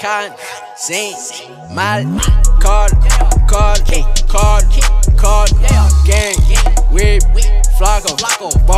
Con, Saint, Mal, Card, Card, Card, Card, Gang, Whip, Flocko, ball.